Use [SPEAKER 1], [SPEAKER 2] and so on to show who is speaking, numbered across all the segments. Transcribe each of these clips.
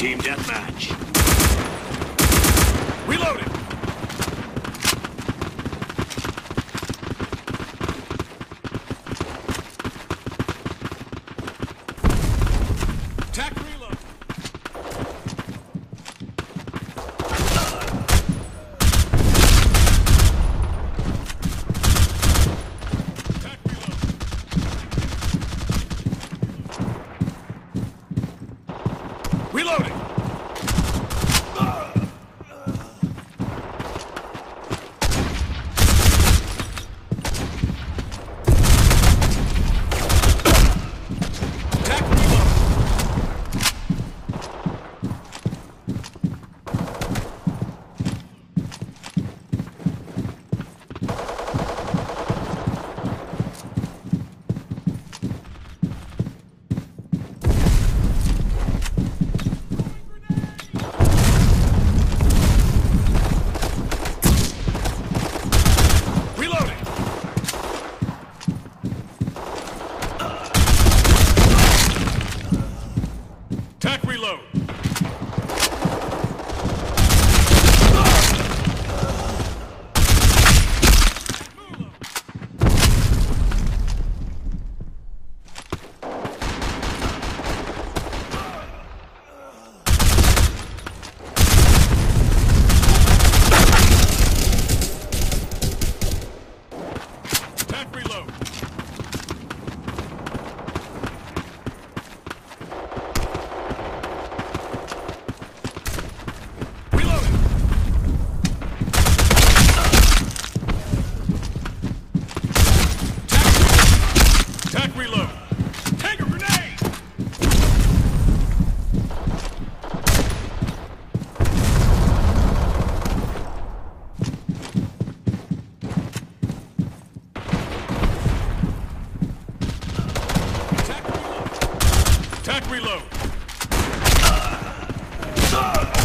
[SPEAKER 1] Team deathmatch. Reloading! Reload. Uh, uh.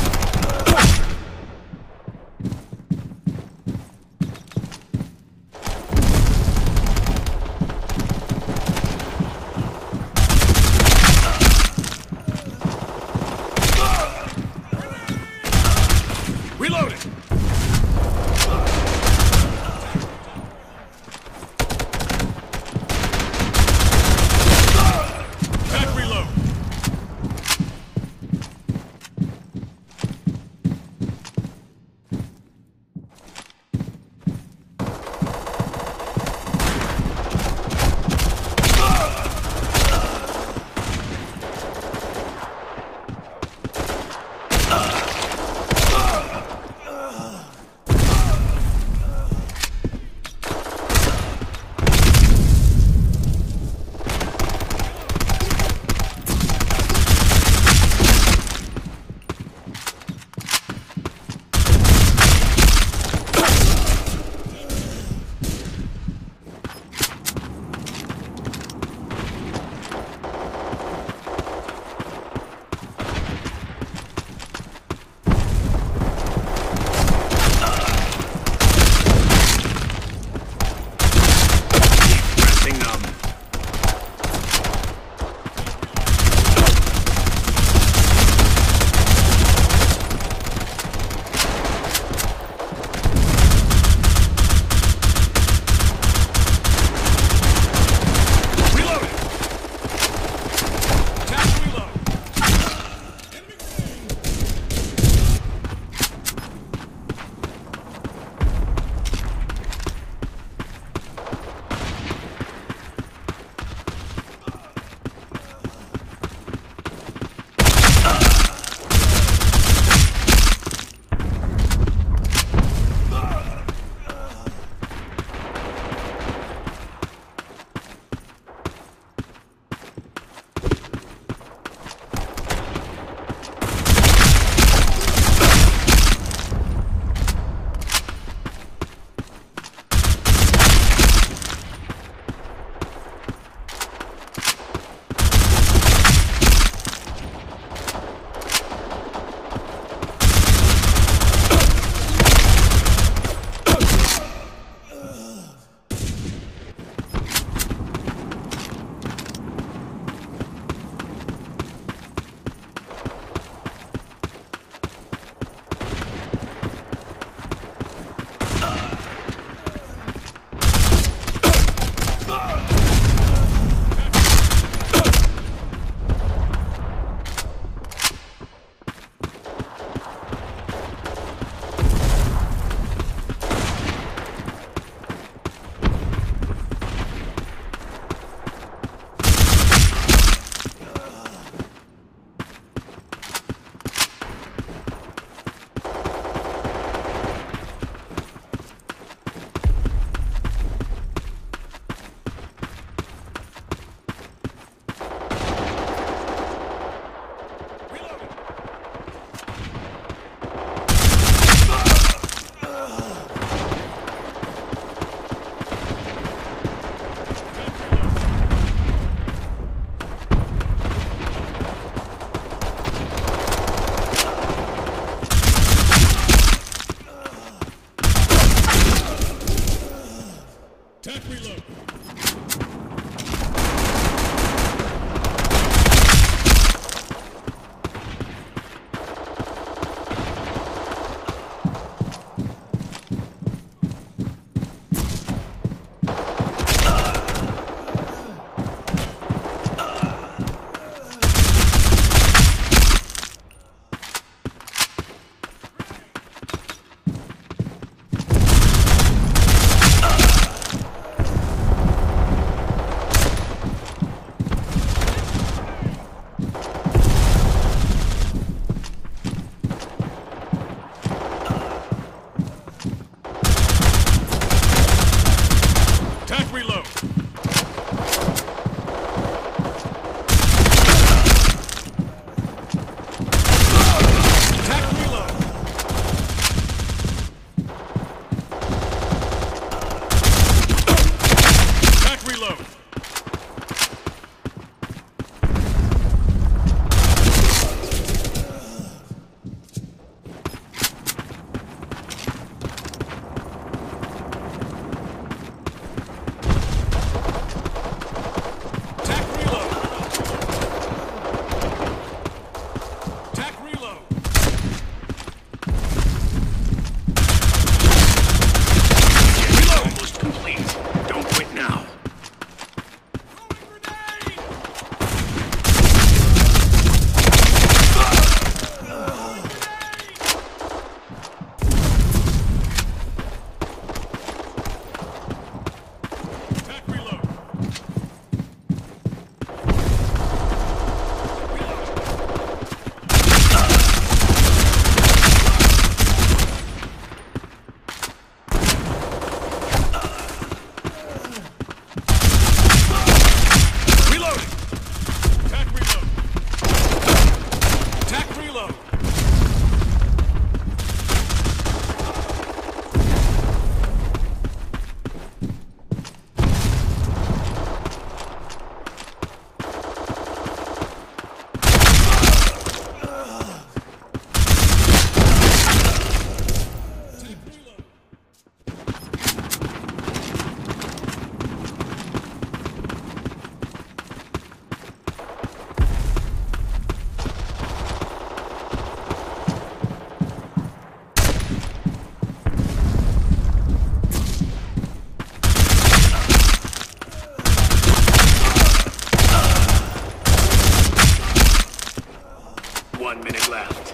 [SPEAKER 1] one minute left.